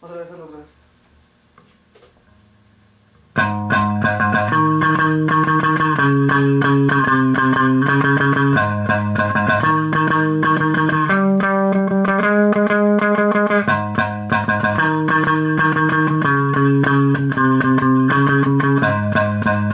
Otra vez, otra. Música